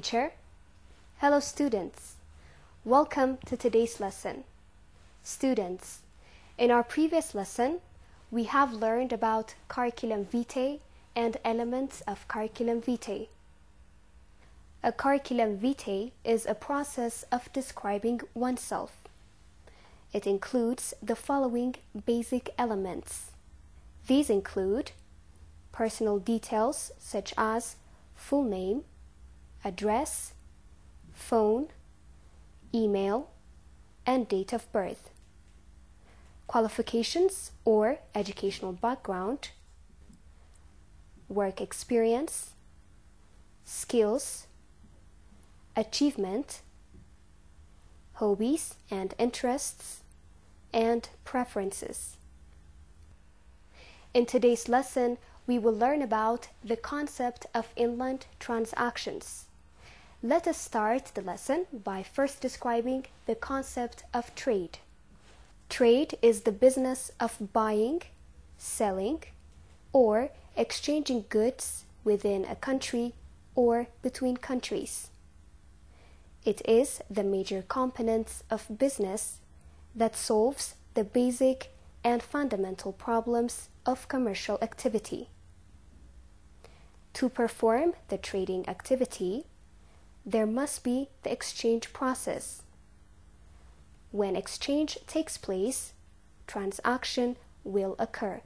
teacher. Hello, students. Welcome to today's lesson. Students, in our previous lesson, we have learned about curriculum vitae and elements of curriculum vitae. A curriculum vitae is a process of describing oneself. It includes the following basic elements. These include personal details such as full name, address, phone, email, and date of birth. Qualifications or educational background, work experience, skills, achievement, hobbies and interests, and preferences. In today's lesson, we will learn about the concept of inland transactions. Let us start the lesson by first describing the concept of trade. Trade is the business of buying, selling, or exchanging goods within a country or between countries. It is the major component of business that solves the basic and fundamental problems of commercial activity. To perform the trading activity, there must be the exchange process. When exchange takes place, transaction will occur.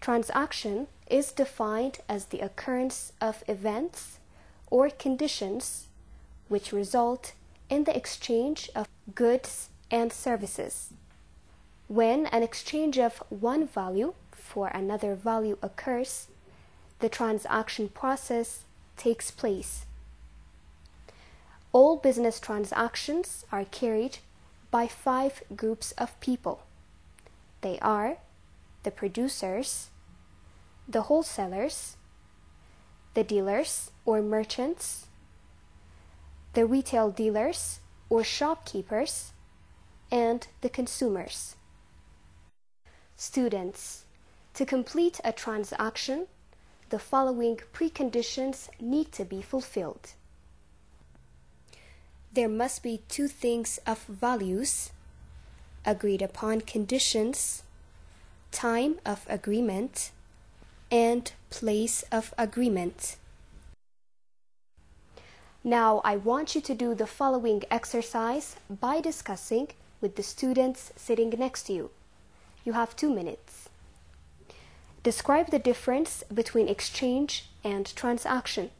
Transaction is defined as the occurrence of events or conditions which result in the exchange of goods and services. When an exchange of one value for another value occurs, the transaction process takes place. All business transactions are carried by five groups of people. They are the producers, the wholesalers, the dealers or merchants, the retail dealers or shopkeepers, and the consumers. Students, to complete a transaction, the following preconditions need to be fulfilled. There must be two things of values, agreed upon conditions, time of agreement, and place of agreement. Now, I want you to do the following exercise by discussing with the students sitting next to you. You have two minutes. Describe the difference between exchange and transaction.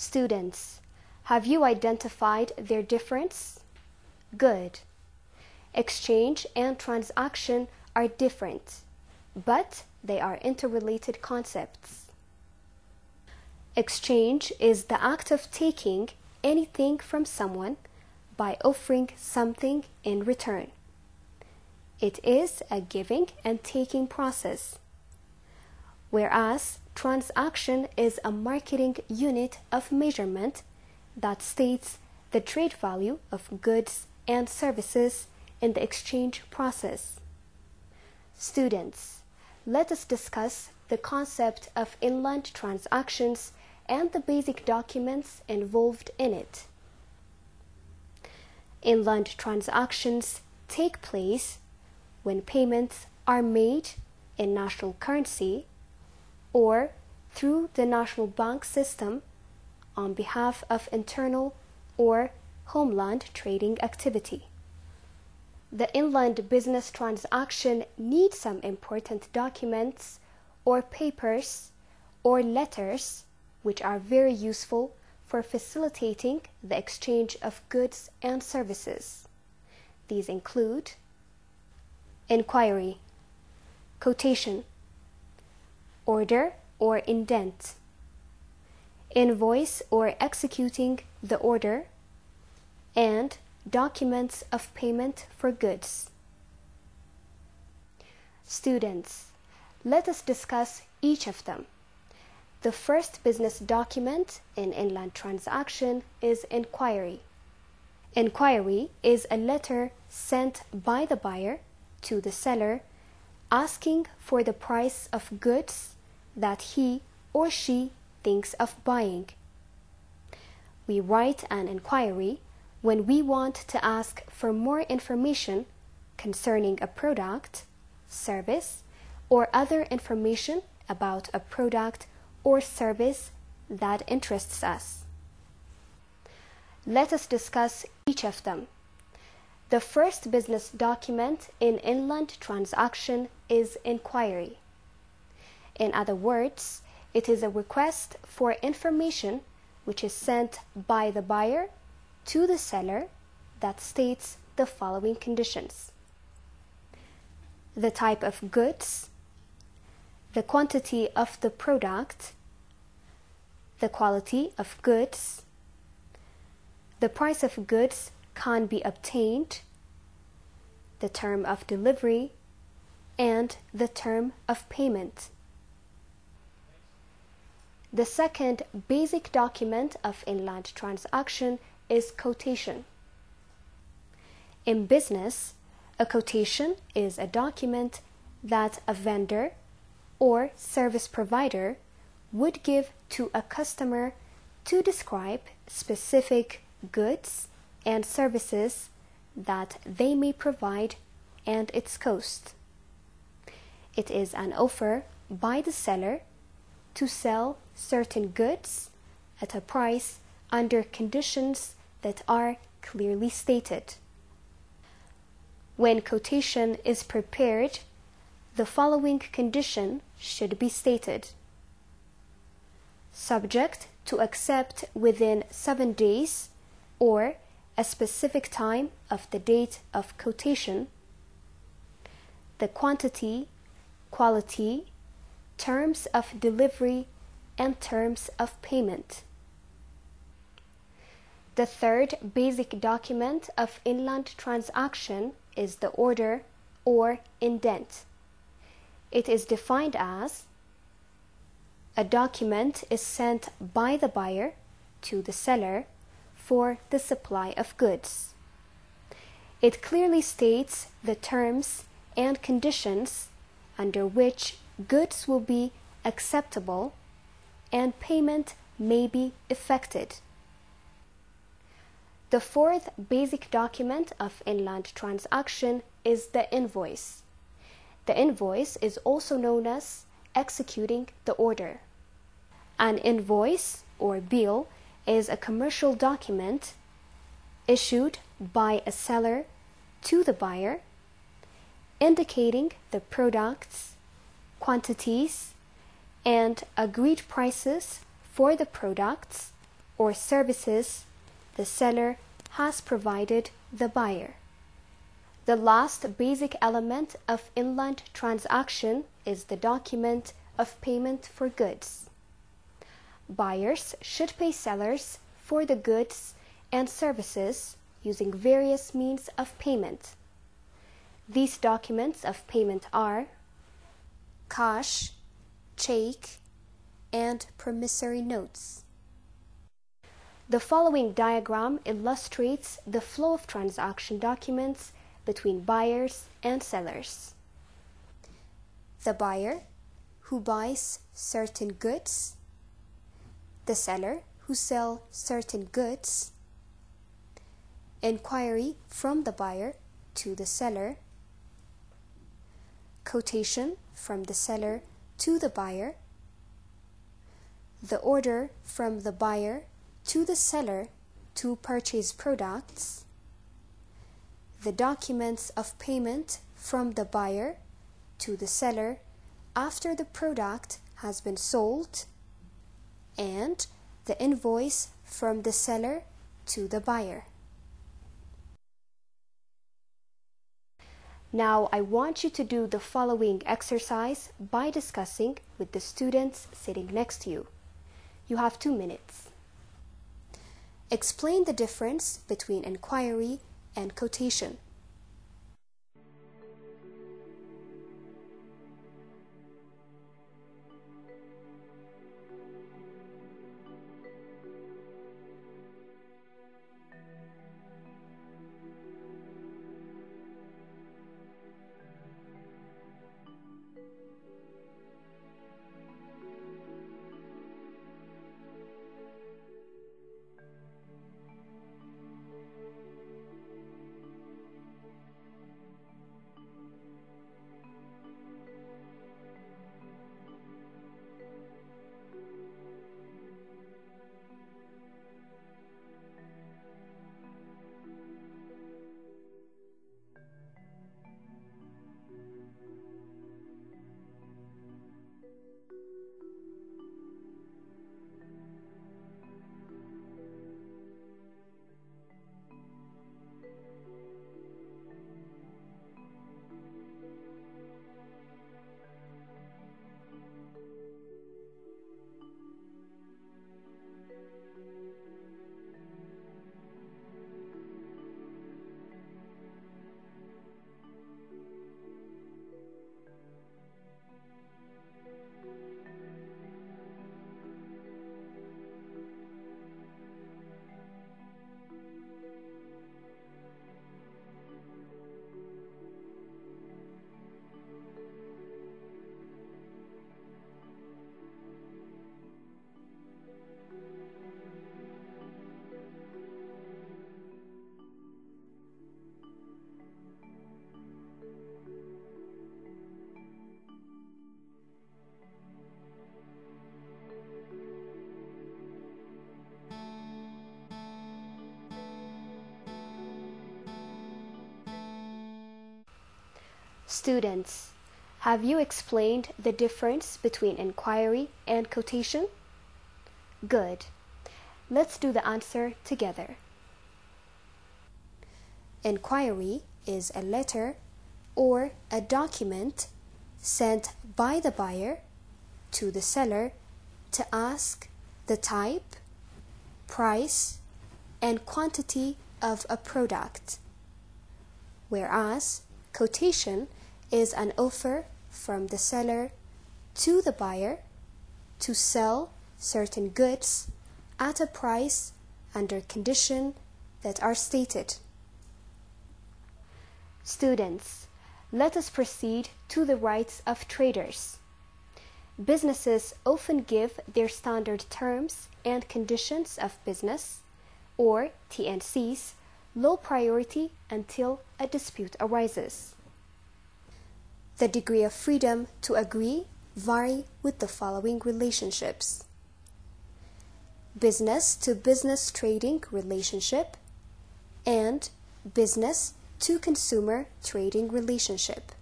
Students, have you identified their difference? Good. Exchange and transaction are different, but they are interrelated concepts. Exchange is the act of taking anything from someone by offering something in return. It is a giving and taking process, whereas transaction is a marketing unit of measurement that states the trade value of goods and services in the exchange process. Students, let us discuss the concept of inland transactions and the basic documents involved in it. Inland transactions take place when payments are made in national currency or through the national bank system on behalf of internal or homeland trading activity. The inland business transaction needs some important documents or papers or letters which are very useful for facilitating the exchange of goods and services. These include inquiry, quotation, order or indent, invoice or executing the order, and documents of payment for goods. Students, let us discuss each of them. The first business document in inland transaction is inquiry. Inquiry is a letter sent by the buyer to the seller asking for the price of goods that he or she thinks of buying. We write an inquiry when we want to ask for more information concerning a product, service, or other information about a product or service that interests us. Let us discuss each of them. The first business document in inland transaction is inquiry. In other words, it is a request for information which is sent by the buyer to the seller that states the following conditions the type of goods, the quantity of the product, the quality of goods, the price of goods can be obtained, the term of delivery, and the term of payment. The second basic document of inland transaction is quotation. In business, a quotation is a document that a vendor or service provider would give to a customer to describe specific goods and services that they may provide and its cost. It is an offer by the seller to sell certain goods at a price under conditions that are clearly stated. When quotation is prepared, the following condition should be stated. Subject to accept within seven days or a specific time of the date of quotation, the quantity, quality, terms of delivery, and terms of payment. The third basic document of inland transaction is the order or indent. It is defined as a document is sent by the buyer to the seller for the supply of goods. It clearly states the terms and conditions under which goods will be acceptable and payment may be effected. The fourth basic document of inland transaction is the invoice. The invoice is also known as executing the order. An invoice or bill is a commercial document issued by a seller to the buyer indicating the products, quantities, and agreed prices for the products or services the seller has provided the buyer. The last basic element of inland transaction is the document of payment for goods. Buyers should pay sellers for the goods and services using various means of payment. These documents of payment are cash, check, and promissory notes. The following diagram illustrates the flow of transaction documents between buyers and sellers. The buyer, who buys certain goods, the seller, who sell certain goods, inquiry from the buyer to the seller, quotation from the seller to the buyer, the order from the buyer to the seller to purchase products, the documents of payment from the buyer to the seller after the product has been sold, and the invoice from the seller to the buyer. Now I want you to do the following exercise by discussing with the students sitting next to you. You have two minutes. Explain the difference between inquiry and quotation. Students, have you explained the difference between inquiry and quotation? Good. Let's do the answer together. Inquiry is a letter or a document sent by the buyer to the seller to ask the type, price, and quantity of a product. Whereas quotation is an offer from the seller to the buyer to sell certain goods at a price under condition that are stated. Students, let us proceed to the rights of traders. Businesses often give their standard terms and conditions of business, or TNCs, low priority until a dispute arises. The degree of freedom to agree vary with the following relationships. Business to business trading relationship and business to consumer trading relationship.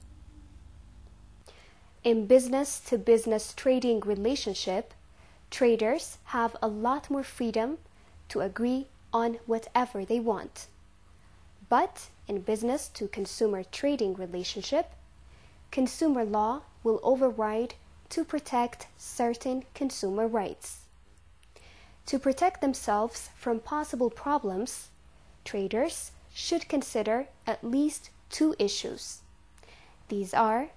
In business to business trading relationship, traders have a lot more freedom to agree on whatever they want. But in business to consumer trading relationship, consumer law will override to protect certain consumer rights. To protect themselves from possible problems, traders should consider at least two issues. These are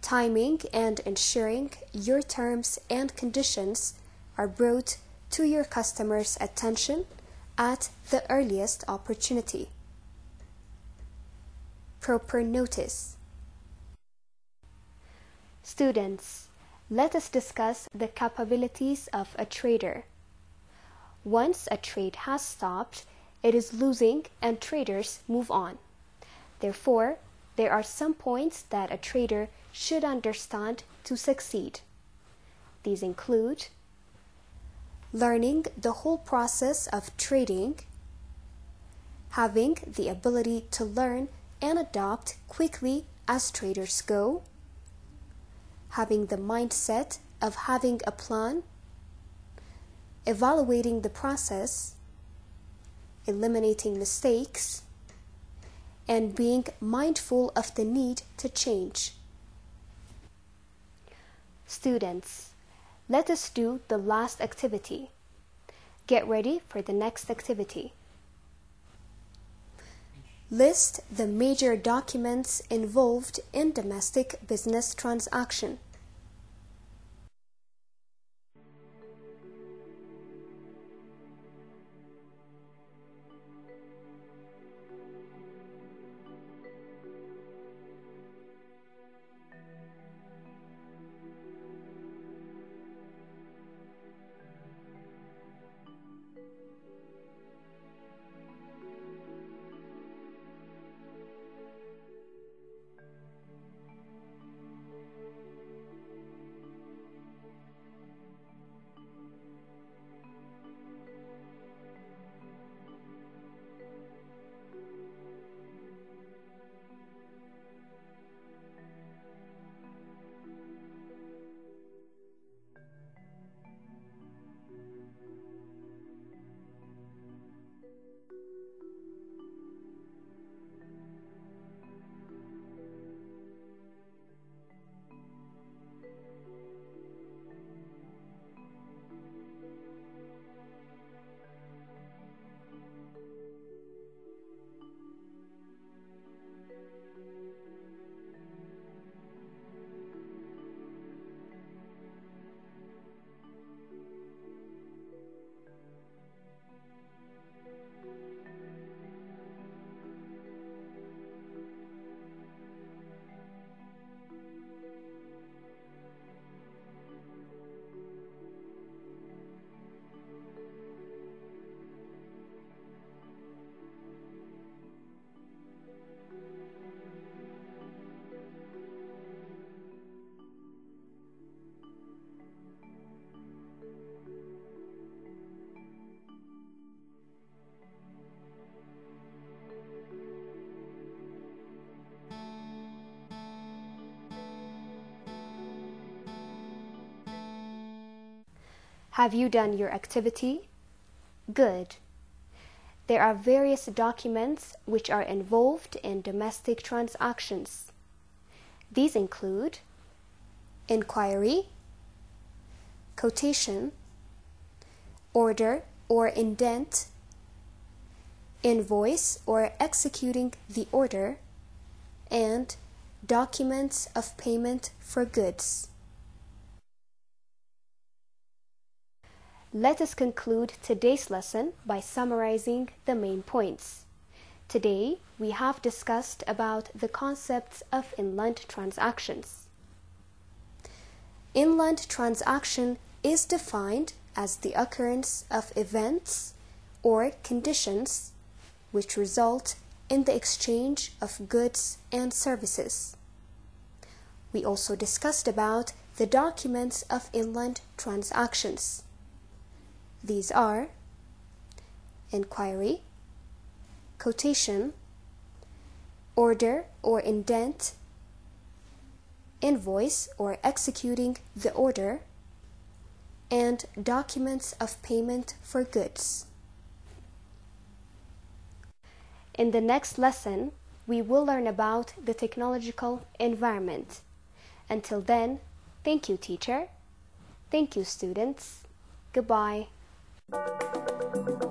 timing and ensuring your terms and conditions are brought to your customers' attention at the earliest opportunity. Proper notice. Students, let us discuss the capabilities of a trader. Once a trade has stopped, it is losing and traders move on. Therefore, there are some points that a trader should understand to succeed. These include learning the whole process of trading, having the ability to learn and adopt quickly as traders go, having the mindset of having a plan, evaluating the process, eliminating mistakes, and being mindful of the need to change. Students, let us do the last activity. Get ready for the next activity. List the major documents involved in domestic business transaction. Have you done your activity? Good. There are various documents which are involved in domestic transactions. These include inquiry, quotation, order or indent, invoice or executing the order, and documents of payment for goods. Let us conclude today's lesson by summarizing the main points. Today, we have discussed about the concepts of inland transactions. Inland transaction is defined as the occurrence of events or conditions which result in the exchange of goods and services. We also discussed about the documents of inland transactions. These are inquiry, quotation, order or indent, invoice or executing the order, and documents of payment for goods. In the next lesson, we will learn about the technological environment. Until then, thank you, teacher. Thank you, students. Goodbye. Música